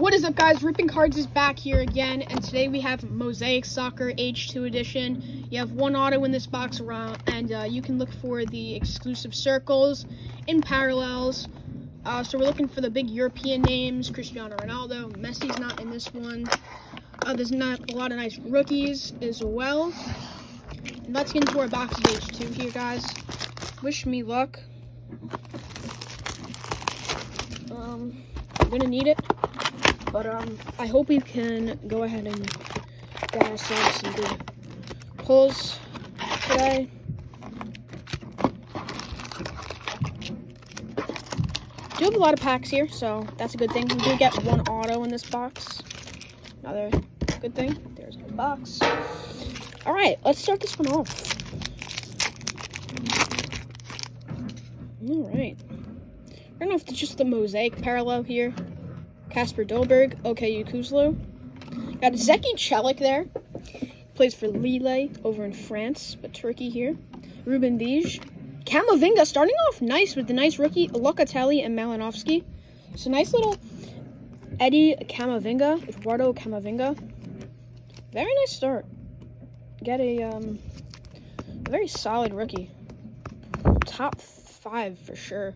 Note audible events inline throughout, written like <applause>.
What is up guys, Ripping Cards is back here again, and today we have Mosaic Soccer H2 Edition. You have one auto in this box around, and uh, you can look for the exclusive circles in parallels. Uh, so we're looking for the big European names, Cristiano Ronaldo, Messi's not in this one. Uh, there's not a lot of nice rookies as well. And let's get into our box of H2 here guys. Wish me luck. Um, I'm gonna need it. But um, I hope we can go ahead and get ourselves some good pulls today. Do have a lot of packs here, so that's a good thing. We do get one auto in this box. Another good thing. There's a box. All right, let's start this one off. All right. I don't know if it's just the mosaic parallel here. Kasper Dolberg, okay, Kuzlu. Got Zeki Celik there. Plays for Lille over in France, but Turkey here. Ruben Dij. Camavinga starting off nice with the nice rookie Locatelli and Malinovsky. So nice little Eddie Camavinga, Eduardo Camavinga. Very nice start. Get a, um, a very solid rookie. Top five for sure.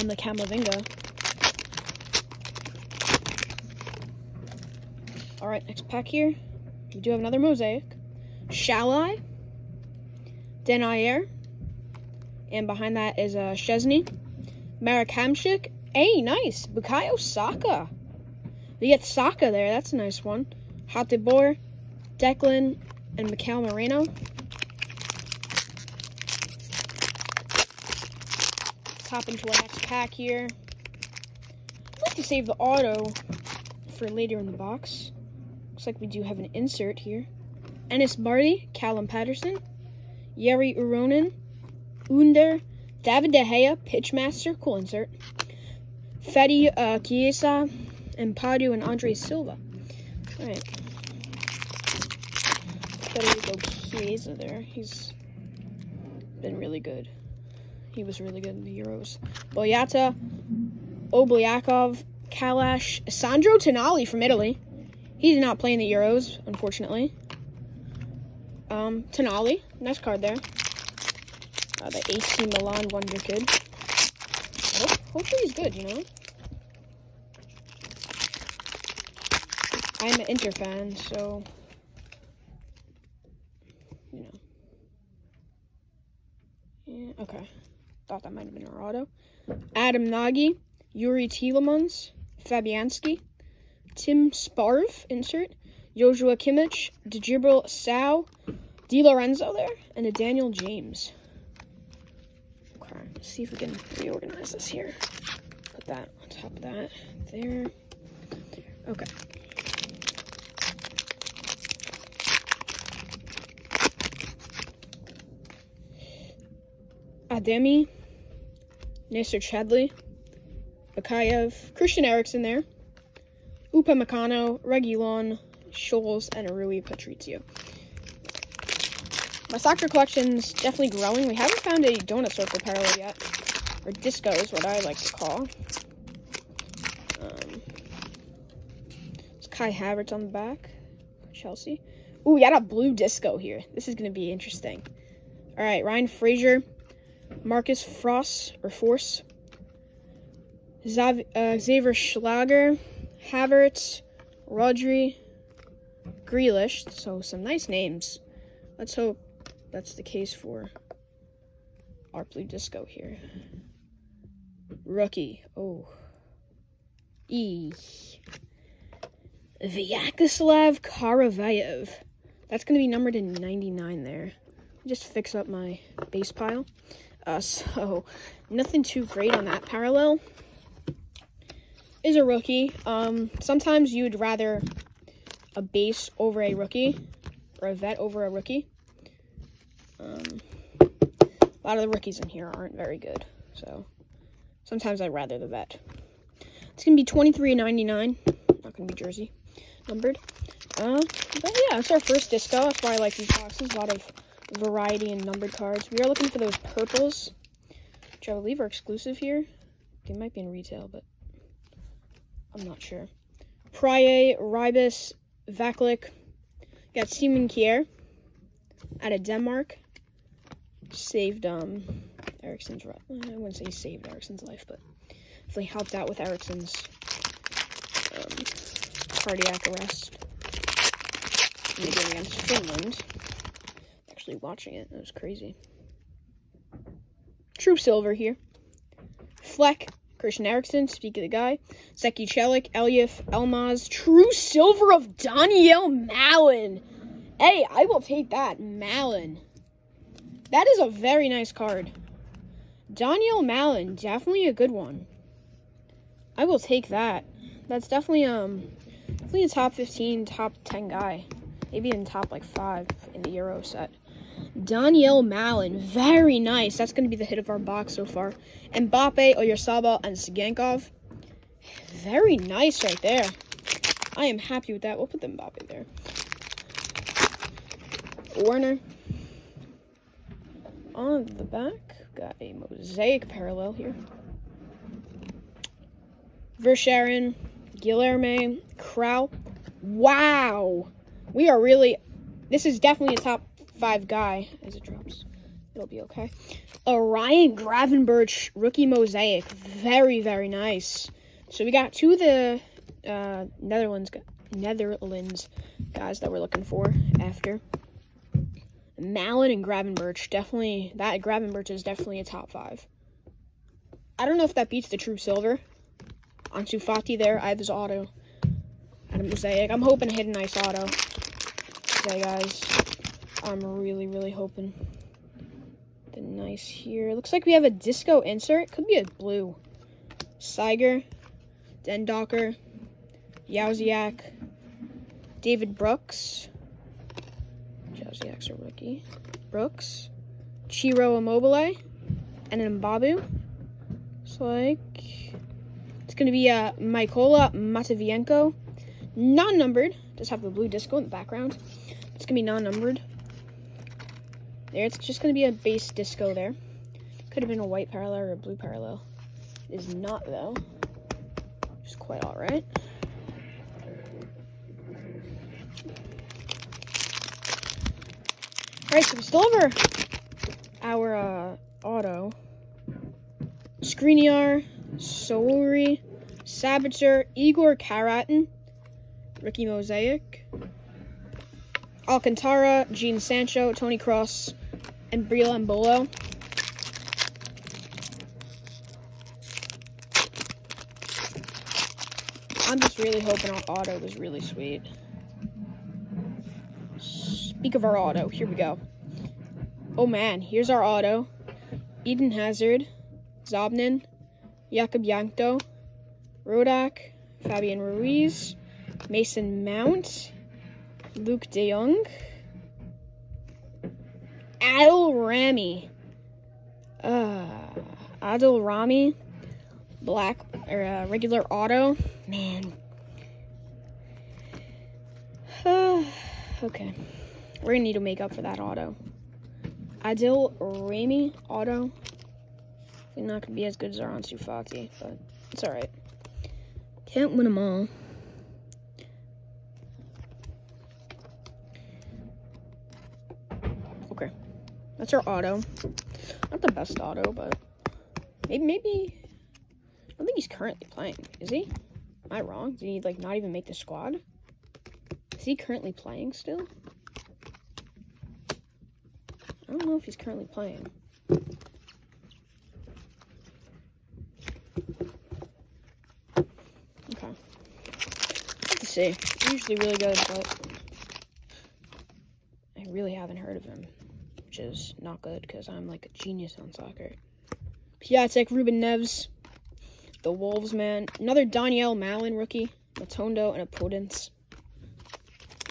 On the Camavinga. All right, next pack here. We do have another mosaic. Shall I? Denayer. And behind that is uh, Szczesny. Marakamshik. Hey, nice. Bukayo Saka. We get Saka there. That's a nice one. Hatibor, Declan, and Mikel Moreno. Hop into our next pack here. I'd like to save the auto for later in the box. Looks like we do have an insert here. Ennis Barty, Callum Patterson, Jere Uronen, Under, David De Gea, Pitchmaster, cool insert. Fede uh, Chiesa, and Padu and Andre Silva. Alright. Federico Chiesa there. He's been really good. He was really good in the Euros. Boyata, Obliakov, Kalash, Sandro Tonali from Italy. He's not playing the Euros, unfortunately. Um, Tonali, nice card there. Uh, the AC Milan Wonder Kid. Hope, hopefully he's good, you know? I'm an Inter fan, so... You know. Yeah, okay. Thought that might have been auto. Adam Nagy, Youri Tielemans, Fabianski, Tim Sparv, insert, Joshua Kimmich, Djibril Sow, Di Lorenzo there, and a Daniel James. Okay, let's see if we can reorganize this here. Put that on top of that. There. Okay. Ademi, Nacer Chadli, Bakayev, Christian Eriksen there, Upamecano, Reguilon, Scholes, and Rui Patricio. My soccer collection's definitely growing. We haven't found a donut circle parallel yet. Or disco is what I like to call. Um, it's Kai Havertz on the back. Chelsea. Ooh, we got a blue disco here. This is going to be interesting. All right, Ryan Fraser, Marcus Frost or Force, Zav uh, Xavier Schlager, Havertz, Rodri, Grealish. So some nice names. Let's hope that's the case for our blue disco here. Rookie. Oh. E. Vyacheslav Karavayev. That's going to be numbered in 99 there. Just fix up my base pile. Uh, so, nothing too great on that parallel. Is a rookie. Um, sometimes you'd rather a base over a rookie, or a vet over a rookie. Um, a lot of the rookies in here aren't very good, so sometimes I'd rather the vet. It's gonna be twenty three ninety nine. Not gonna be jersey numbered. Uh, but yeah, it's our first disco. That's why I like these boxes. A lot of variety and numbered cards. We are looking for those purples, which I believe are exclusive here. They might be in retail, but I'm not sure. Prye, Ribus, Vaclik. Got Simon Kjaer out of Denmark. Saved um Eriksen's I wouldn't say he saved Eriksen's life, but definitely helped out with Eriksen's um, cardiac arrest. Again against Finland. Actually watching it, that was crazy. True silver here. Fleck, Christian Eriksen, speak of the guy. Zeki Celik, Elief, Elmas, true silver of Daniel Malen. Hey, I will take that. Malen. That is a very nice card. Daniel Malen, definitely a good one. I will take that. That's definitely um definitely a top 15, top 10 guy. Maybe in top like 5 in the Euro set. Daniel Malen. very nice. That's going to be the hit of our box so far. Mbappe, Oyarzabal, and Tsygankov. Very nice right there. I am happy with that. We'll put the Mbappe there. Werner. On the back, got a mosaic parallel here. Verschaeren, Guilherme, Crow. Wow. We are really, this is definitely a top five guy as it drops. It'll be okay. Ryan Gravenberch rookie mosaic. Very, very nice. So we got two of the uh, Netherlands Netherlands guys that we're looking for after. Malen and Gravenberch. Definitely, that Gravenberch is definitely a top five. I don't know if that beats the True Silver. On Fati there. I have his auto. And a mosaic. I'm hoping to hit a nice auto. Okay, guys. I'm really, really hoping. The nice here. Looks like we have a disco insert. Could be a blue. Siger. Dendoncker. Jozwiak. David Brooks. Jozwiak's a rookie. Brooks. Ciro Immobile. And an Mbabu. It's like... It's going to be a uh, Mykola Matvienko. Non-numbered. Just have the blue disco in the background. It's to be non-numbered. There, it's just going to be a base disco there. Could have been a white parallel or a blue parallel. It is not, though. Just quite all right. All right, so we still have our, our uh, auto. Skriniar, Solri, Sabitzer, Igor Karatin, Ricky Mosaic, Alcantara, Gene Sancho, Toni Kroos, and Breel Embolo. I'm just really hoping our auto was really sweet. Speak of our auto, here we go. Oh man, here's our auto. Eden Hazard, Zobnin, Jakob Jankto, Rodak, Fabian Ruiz, Mason Mount, Luuk De Jong, Adil Rami. Uh, Adil Rami. Black or uh, regular auto. Man. Uh, <sighs> okay. We're gonna need to make up for that auto. Adil Rami auto. They're not gonna be as good as our Ansu Fati, but it's alright. Can't win them all. That's our auto. Not the best auto, but maybe, maybe. I don't think he's currently playing. Is he? Am I wrong? Did he like not even make the squad? Is he currently playing still? I don't know if he's currently playing. Okay. Let's see. Usually really good, but I really haven't heard of him is not good because I'm like a genius on soccer. Piatek, Ruben Neves, the Wolves, man. Another Daniel Malen rookie, Matondo, and a Potence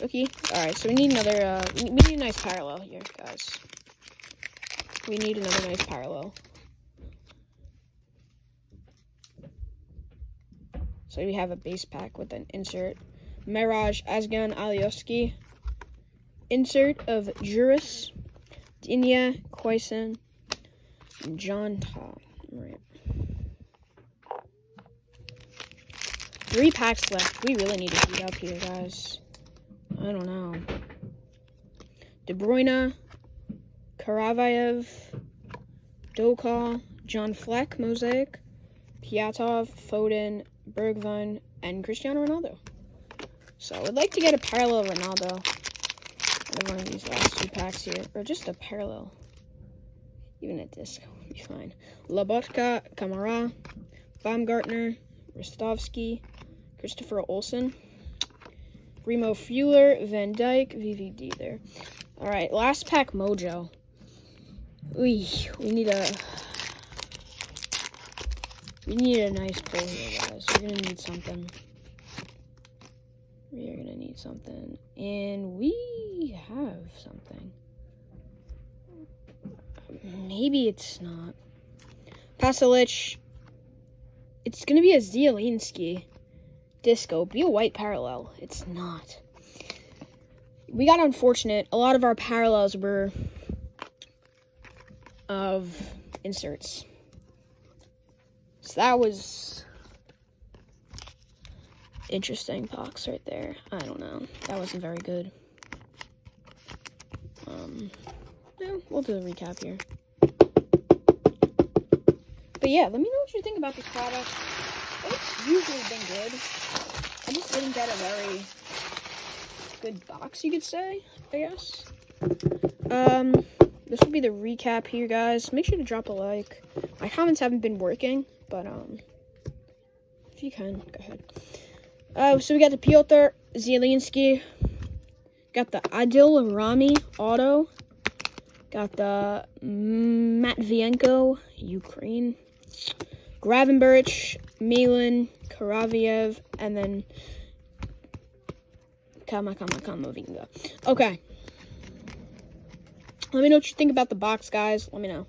rookie. All right, so we need another, uh, we need a nice parallel here, guys. We need another nice parallel. So we have a base pack with an insert. Mirage Ezgjan Alioski. Insert of Juris. Dinya, Quaison, John Tom. Right. Three packs left. We really need to heat up here, guys. I don't know. De Bruyne, Karavayev, Dokal, John Fleck, Mosaic, Pyatov, Foden, Bergwijn, and Cristiano Ronaldo. So I would like to get a parallel Ronaldo of one of these last two packs here, or just a parallel. Even a disc would be fine. Lobotka, Kamara, Baumgartner, Rostovsky, Christopher Olsen, Remo Freuler, Van Dijk, VVD there. All right, last pack Mojo. We we need a we need a nice pull here, guys. We're gonna need something. We are gonna need something, and we have something. Maybe it's not. Pasalic. It's gonna be a Zielinski disco. Be a white parallel. It's not. We got unfortunate. A lot of our parallels were of inserts. So that was interesting box right there. I don't know. That wasn't very good. Um, yeah, we'll do a recap here. But yeah, let me know what you think about this product. It's usually been good. I just didn't get a very good box, you could say, I guess. Um, this will be the recap here, guys. Make sure to drop a like. My comments haven't been working, but, um, if you can, go ahead. Uh, so we got the Piotr Zielinski. Got the Adil Rami auto. Got the Matvienko, Ukraine. Gravenberch, Milan, Karavayev, and then Kama Kama Camavinga. Okay. Let me know what you think about the box, guys. Let me know.